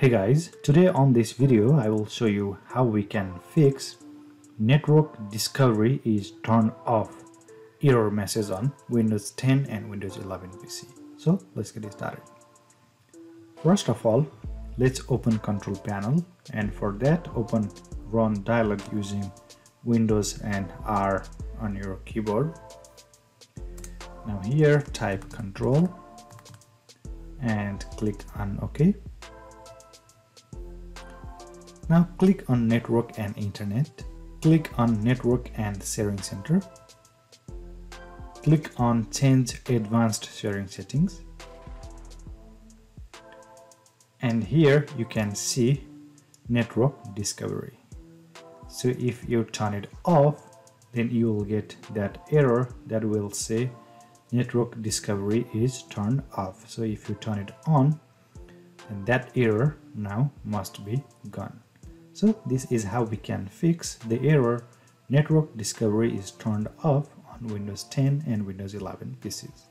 Hey guys, today on this video I will show you how we can fix network discovery is turned off error message on Windows 10 and Windows 11 PC. So let's get started. First of all, let's open control panel and for that open run dialog using Windows and R on your keyboard. Now here type control and click on OK. Now click on network and internet. Click on network and sharing center. Click on change advanced sharing settings. And here you can see network discovery. So if you turn it off, then you will get that error that will say network discovery is turned off. So if you turn it on, then that error now must be gone. So this is how we can fix the error network discovery is turned off on Windows 10 and Windows 11 PCs.